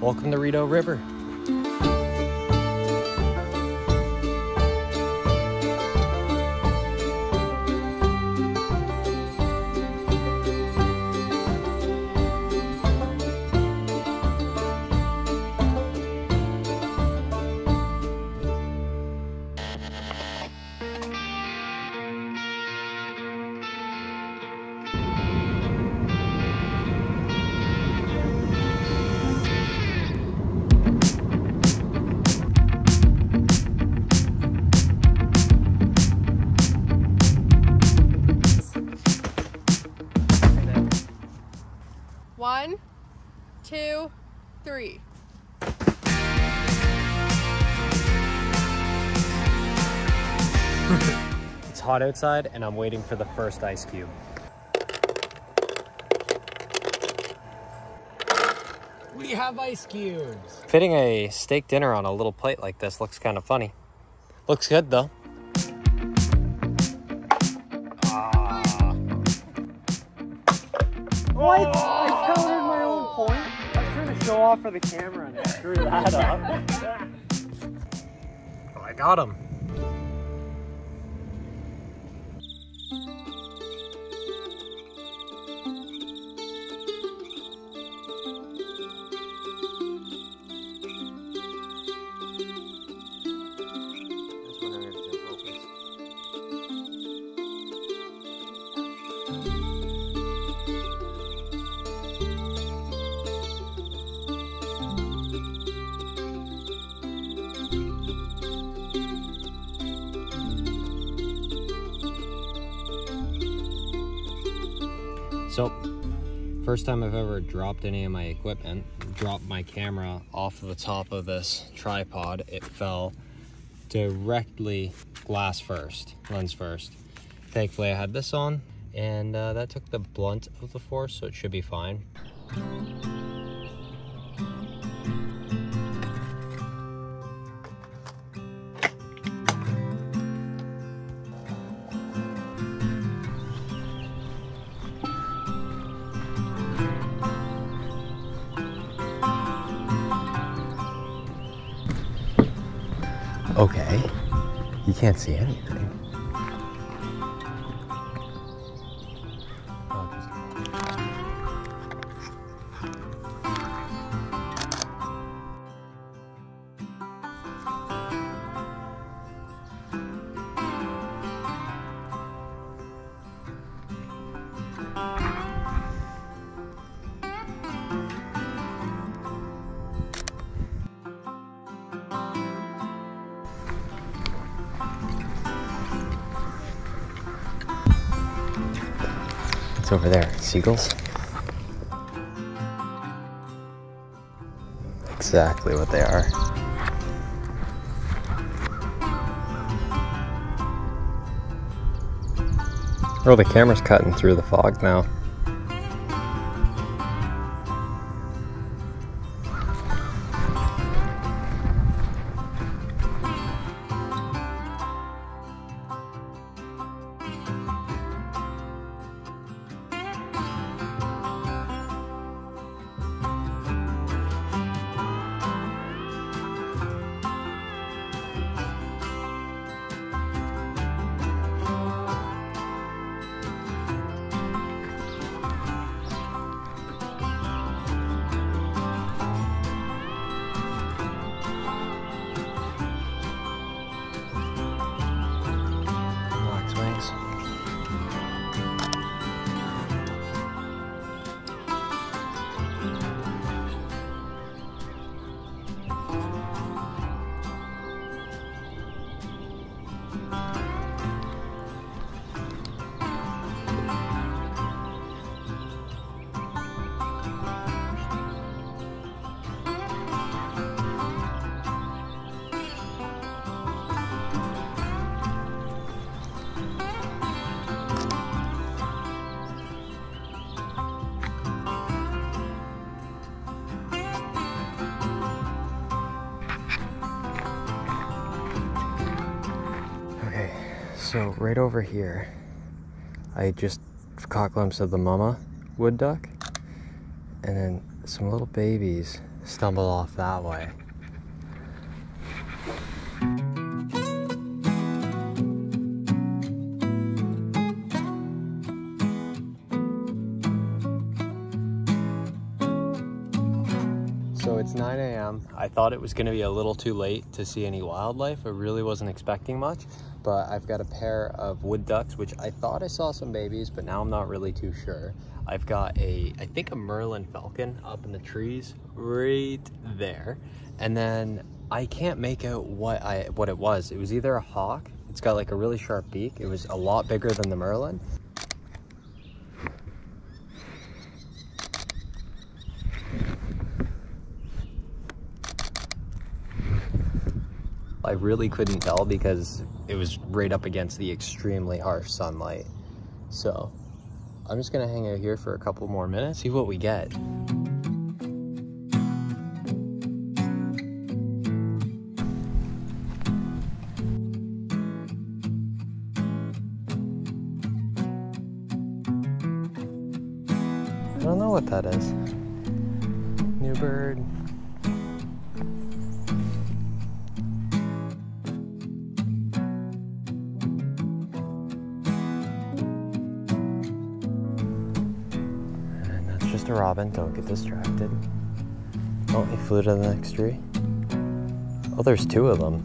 Welcome to Rideau River. Three. It's hot outside and I'm waiting for the first ice cube. We have ice cubes. Fitting a steak dinner on a little plate like this looks kind of funny. Looks good though. Off for the camera and I screwed that up. oh, I got him. First time I've ever dropped any of my equipment, dropped my camera off of the top of this tripod, it fell directly glass first, lens first. Thankfully I had this on and uh, that took the blunt of the force so it should be fine. Can't see anything. It's over there. Seagulls? Exactly what they are. Oh, the camera's cutting through the fog now. So right over here, I just caught a glimpse of the mama wood duck, and then some little babies stumbled off that way. 9 a.m. I thought it was going to be a little too late to see any wildlife. I really wasn't expecting much, but I've got a pair of wood ducks, which I thought I saw some babies, but now I'm not really too sure. I've got a, I think a Merlin falcon up in the trees right there. And then I can't make out what I what it was. It was either a hawk. It's got like a really sharp beak. It was a lot bigger than the Merlin. I really couldn't tell because it was right up against the extremely harsh sunlight. So I'm just gonna hang out here for a couple more minutes, see what we get. I don't know what that is. New bird. Just a robin, don't get distracted. Oh, he flew to the next tree. Oh, there's two of them.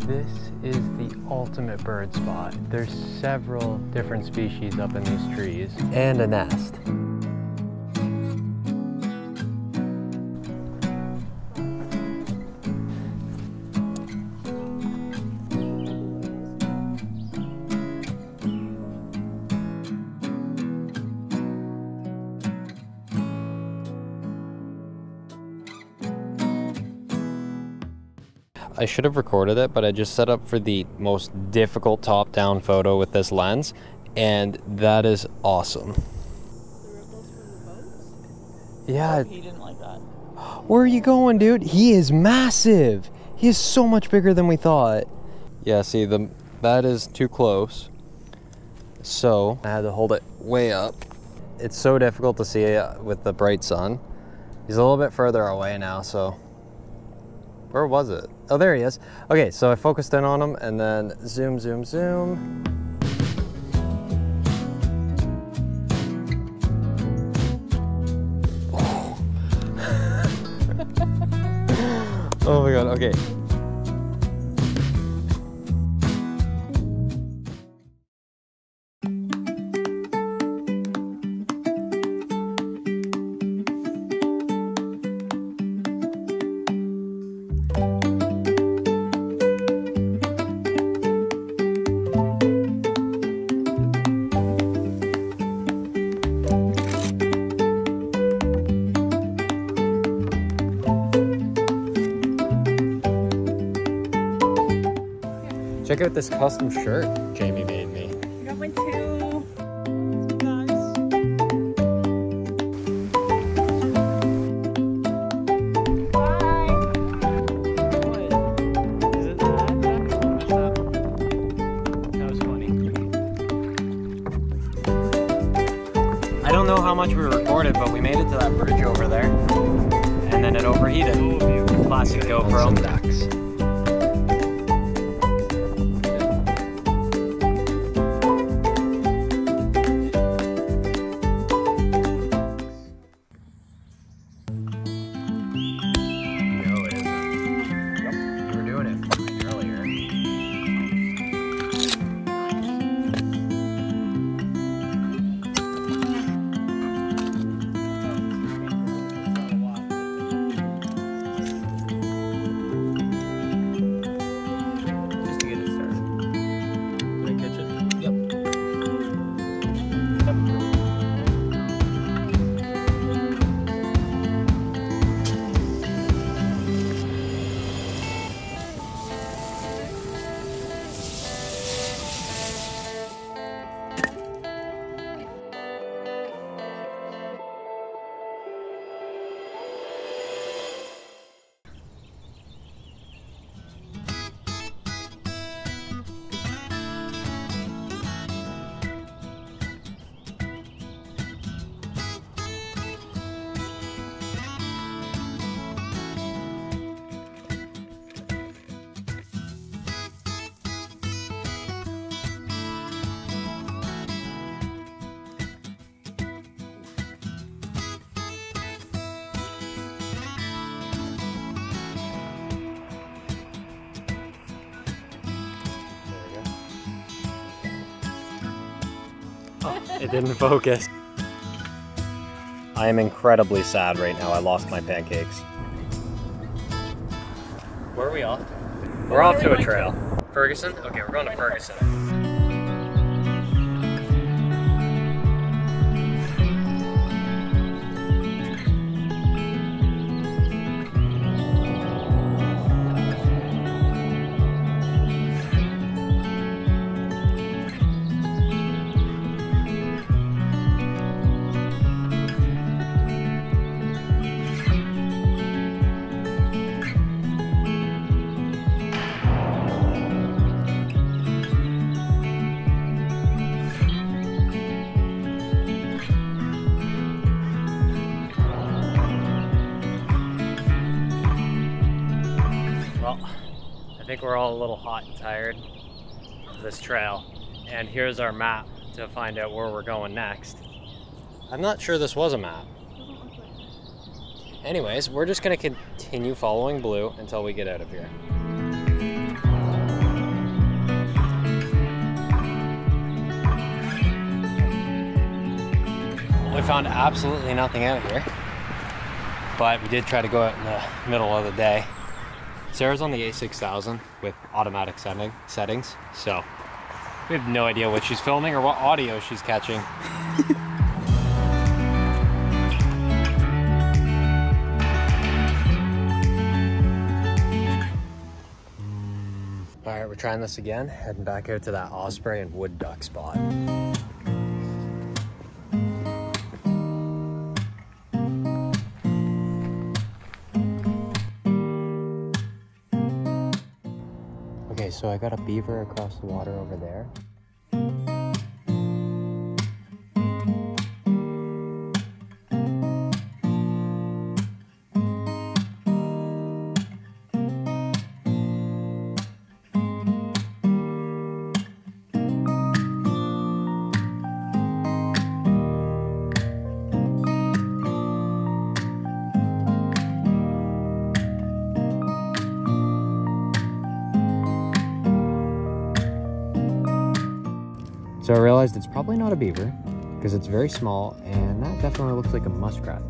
This is the ultimate bird spot. There's several different species up in these trees. And a nest. I should have recorded it, but I just set up for the most difficult top-down photo with this lens, and that is awesome. Yeah, He didn't like that. where are you going, dude? He is massive. He is so much bigger than we thought. Yeah, see, the that is too close. So I had to hold it way up. It's so difficult to see uh, with the bright sun. He's a little bit further away now, so where was it? Oh, there he is. Okay, so I focused in on him and then zoom, zoom, zoom. Oh my god, okay. Check out this custom shirt Jamie it didn't focus. I am incredibly sad right now. I lost my pancakes. Where are we off? We're off to a trail. Ferguson? Okay, we're going to Ferguson. Think we're all a little hot and tired of this trail. And here's our map to find out where we're going next. I'm not sure this was a map. Anyways, we're just gonna continue following Blue until we get out of here. We found absolutely nothing out here, but we did try to go out in the middle of the day. Sarah's on the A6000 with automatic setting, settings, so we have no idea what she's filming or what audio she's catching. All right, we're trying this again, heading back out to that osprey and wood duck spot. So I got a beaver across the water over there. So I realized it's probably not a beaver because it's very small and that definitely looks like a muskrat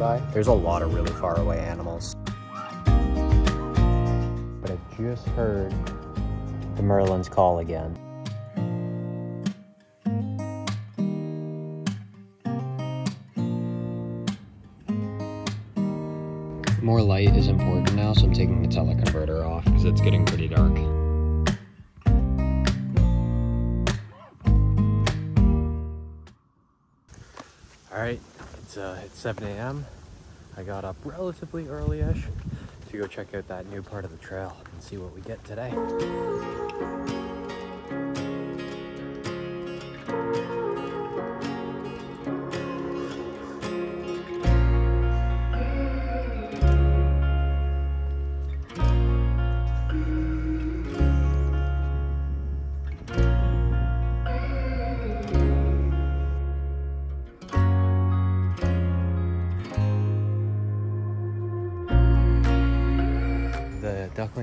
by. There's a lot of really far away animals. But I just heard the Merlin's call again. More light is important now, so I'm taking the teleconverter off because it's getting pretty dark. It's uh, it's 7 a.m. I got up relatively early-ish to go check out that new part of the trail and see what we get today.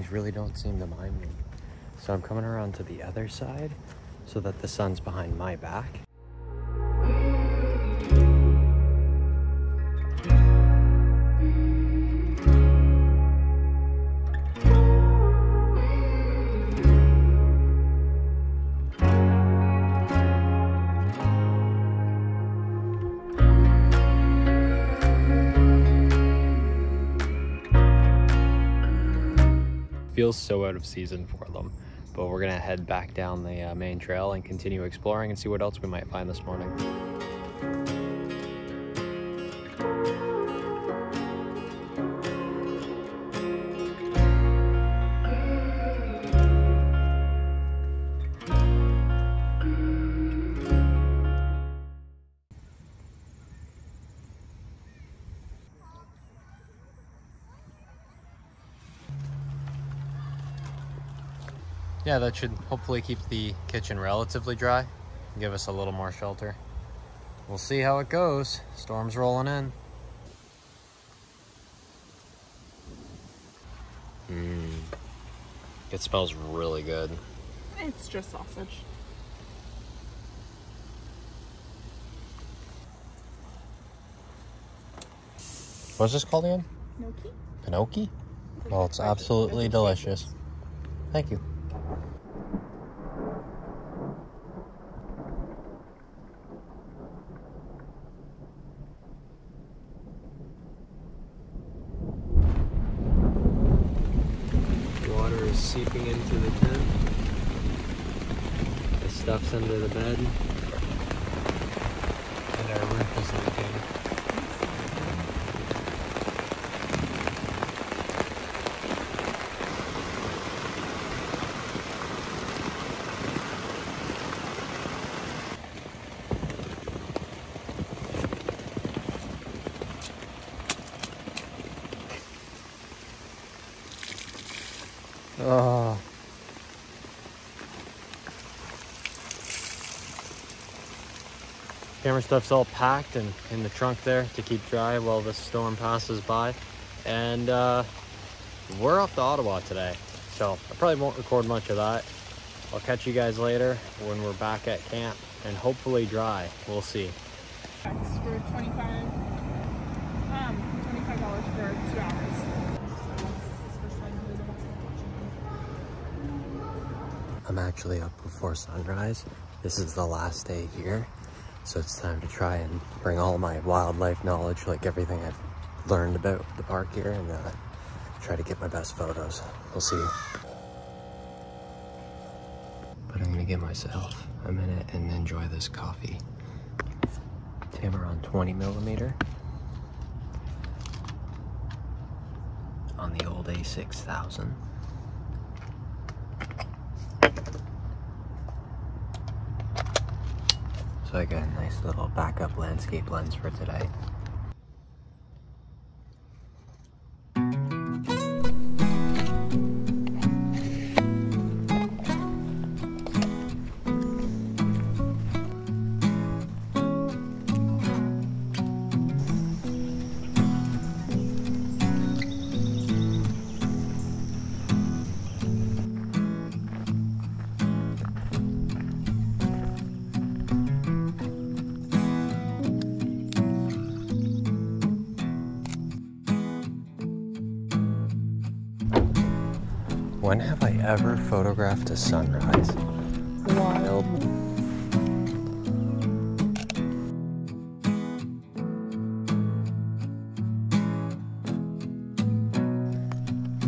The ducklings really don't seem to mind me. So I'm coming around to the other side so that the sun's behind my back. Feels so out of season for them. But we're gonna head back down the uh, main trail and continue exploring and see what else we might find this morning. Yeah, that should hopefully keep the kitchen relatively dry, give us a little more shelter. We'll see how it goes. Storm's rolling in. Mmm. It smells really good. It's just sausage. What's this called again? Gnocchi? Pinoki? Well, it's absolutely delicious. Thank you. Water is seeping into the tent. The stuff's under the bed. And our roof is leaking. Oh. Camera stuff's all packed and in the trunk there to keep dry while the storm passes by. And uh, we're off to Ottawa today. So I probably won't record much of that. I'll catch you guys later when we're back at camp and hopefully dry. We'll see. For 25 um, $25 for two hours. I'm actually up before sunrise. This is the last day here. So it's time to try and bring all my wildlife knowledge, like everything I've learned about the park here and uh, try to get my best photos. We'll see. But I'm gonna give myself a minute and enjoy this coffee. Tamron 20 millimeter. On the old A6000. So I got a nice little backup landscape lens for today. Ever photographed a sunrise? Wild.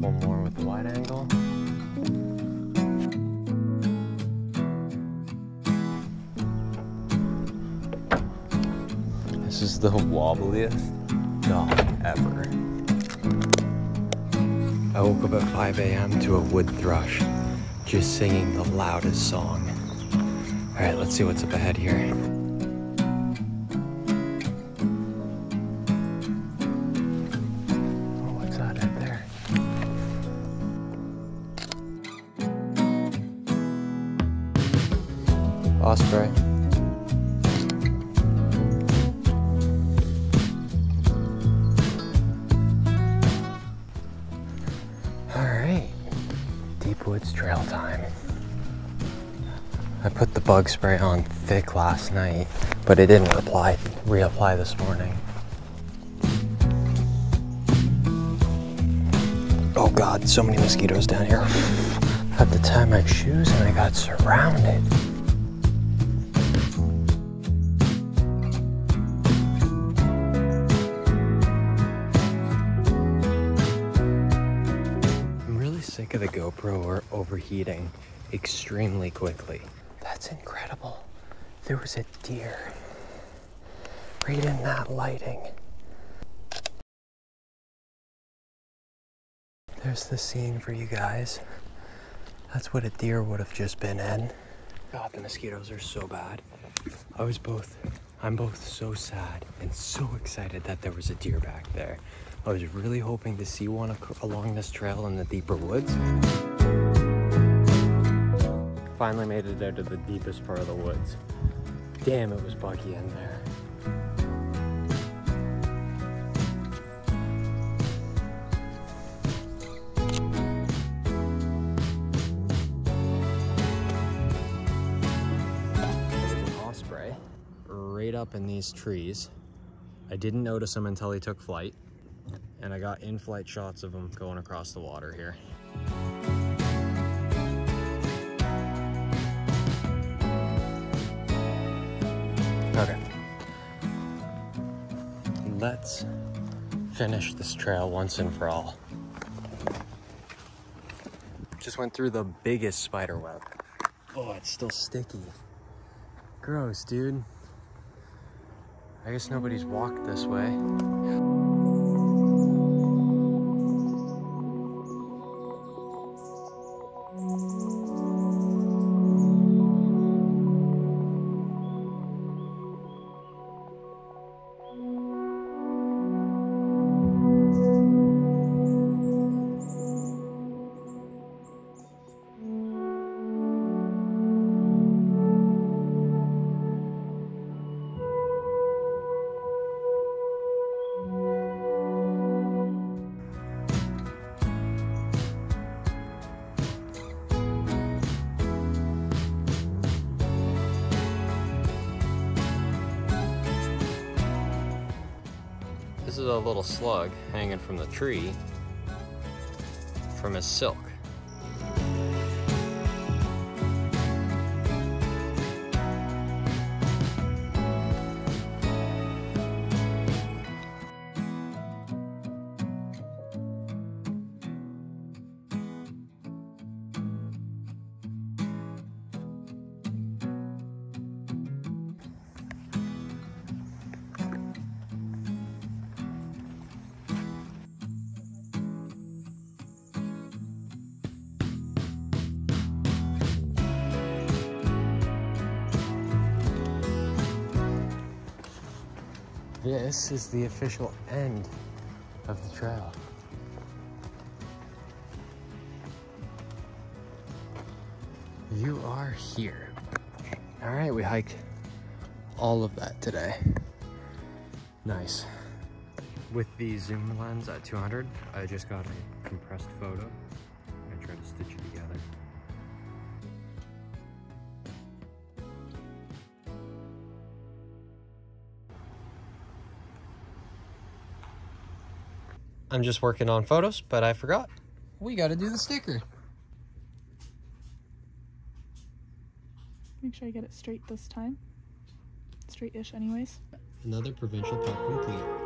One more with the wide angle. This is the wobbliest dog ever. I woke up at 5 a.m. to a wood thrush just singing the loudest song. All right, let's see what's up ahead here. Woods Trail time. I put the bug spray on thick last night, but it didn't apply, reapply this morning. Oh God, so many mosquitoes down here. Had to tie my shoes and I got surrounded. I'm really sick of the GoPro or overheating extremely quickly. That's incredible. There was a deer right in that lighting. There's the scene for you guys. That's what a deer would have just been in. God, the mosquitoes are so bad. I was both, I'm both so sad and so excited that there was a deer back there. I was really hoping to see one along this trail in the deeper woods. Finally made it out to the deepest part of the woods. Damn, it was buggy in there. There was an osprey right up in these trees. I didn't notice him until he took flight, and I got in-flight shots of him going across the water here. Let's finish this trail once and for all. Just went through the biggest spider web. Oh, it's still sticky. Gross, dude. I guess nobody's walked this way. Slug hanging from the tree from his silk. This is the official end of the trail. You are here. All right, we hiked all of that today. Nice. With the zoom lens at 200, I just got a compressed photo. I tried to stitch it together. I'm just working on photos, but I forgot. We got to do the sticker. Make sure I get it straight this time. Straight-ish anyways. Another provincial park complete.